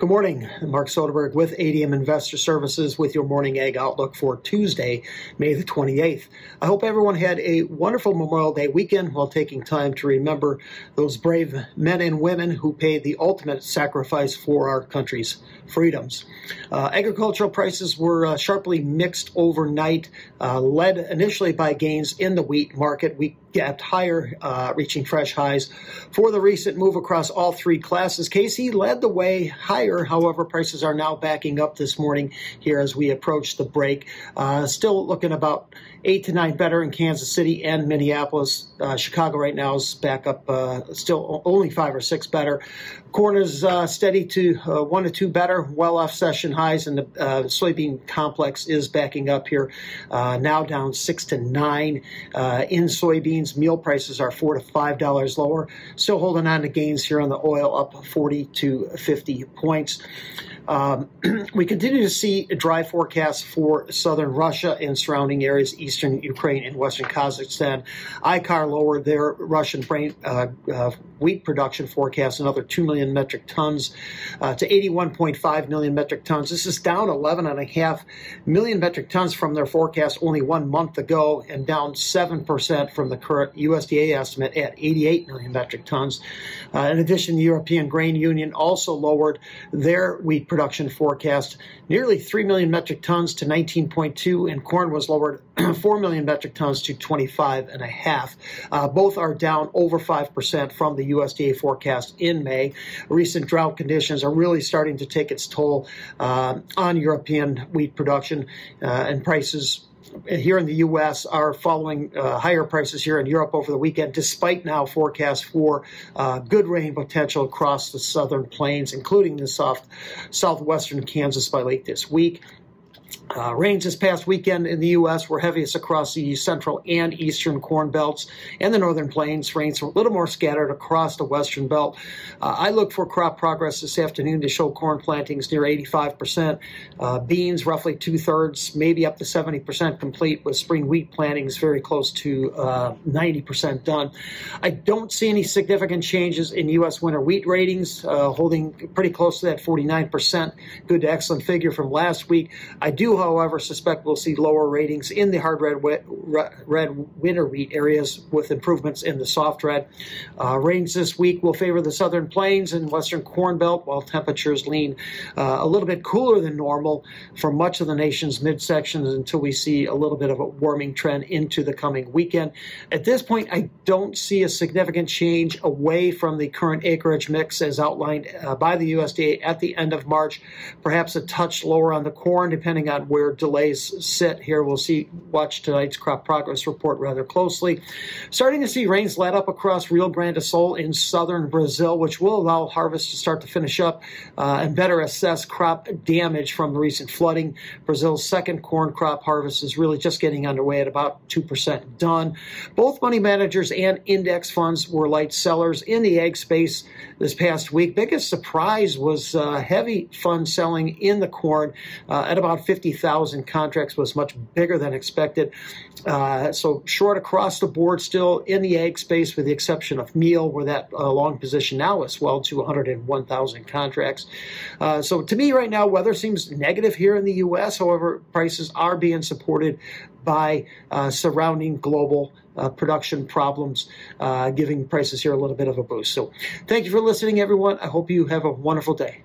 Good morning. Mark Soderberg with ADM Investor Services with your morning ag outlook for Tuesday, May the 28th. I hope everyone had a wonderful Memorial Day weekend while taking time to remember those brave men and women who paid the ultimate sacrifice for our country's freedoms. Uh, agricultural prices were uh, sharply mixed overnight, uh, led initially by gains in the wheat market. We gapped higher, uh, reaching fresh highs for the recent move across all three classes. KC led the way higher. However, prices are now backing up this morning here as we approach the break. Uh, still looking about eight to nine better in Kansas City and Minneapolis. Uh, Chicago right now is back up, uh, still only five or six better. Corn is uh, steady to uh, one to two better, well off session highs, and the uh, soybean complex is backing up here, uh, now down six to nine in soybeans. Meal prices are four to five dollars lower. Still holding on to gains here on the oil, up 40 to 50 points points um, we continue to see dry forecasts for southern Russia and surrounding areas, eastern Ukraine and western Kazakhstan. IKAR lowered their Russian uh, uh, wheat production forecast another 2 million metric tons uh, to 81.5 million metric tons. This is down 11.5 million metric tons from their forecast only one month ago and down 7% from the current USDA estimate at 88 million metric tons. Uh, in addition, the European Grain Union also lowered their wheat production forecast nearly 3 million metric tons to 19.2, and corn was lowered 4 million metric tons to 25 and a half. Uh, both are down over 5% from the USDA forecast in May. Recent drought conditions are really starting to take its toll uh, on European wheat production uh, and prices here in the U.S. are following uh, higher prices here in Europe over the weekend, despite now forecasts for uh, good rain potential across the southern plains, including the soft southwestern Kansas by late this week. Uh, rains this past weekend in the U.S. were heaviest across the central and eastern corn belts and the northern plains. Rains were a little more scattered across the western belt. Uh, I look for crop progress this afternoon to show corn plantings near 85%, uh, beans roughly two thirds, maybe up to 70% complete, with spring wheat plantings very close to 90% uh, done. I don't see any significant changes in U.S. winter wheat ratings, uh, holding pretty close to that 49%, good to excellent figure from last week. I do, however, suspect we'll see lower ratings in the hard red, wet, red winter wheat areas with improvements in the soft red. Uh, rains this week will favor the southern plains and western corn belt, while temperatures lean uh, a little bit cooler than normal for much of the nation's midsections until we see a little bit of a warming trend into the coming weekend. At this point, I don't see a significant change away from the current acreage mix as outlined uh, by the USDA at the end of March, perhaps a touch lower on the corn, depending on where delays sit here. We'll see, watch tonight's crop progress report rather closely. Starting to see rains let up across Rio Grande do Sul in southern Brazil, which will allow harvest to start to finish up uh, and better assess crop damage from the recent flooding. Brazil's second corn crop harvest is really just getting underway at about 2% done. Both money managers and index funds were light sellers in the ag space this past week. Biggest surprise was uh, heavy fund selling in the corn uh, at about 50 50,000 contracts was much bigger than expected. Uh, so short across the board still in the ag space with the exception of meal where that uh, long position now is swelled to 101,000 contracts. Uh, so to me right now, weather seems negative here in the U.S. However, prices are being supported by uh, surrounding global uh, production problems, uh, giving prices here a little bit of a boost. So thank you for listening, everyone. I hope you have a wonderful day.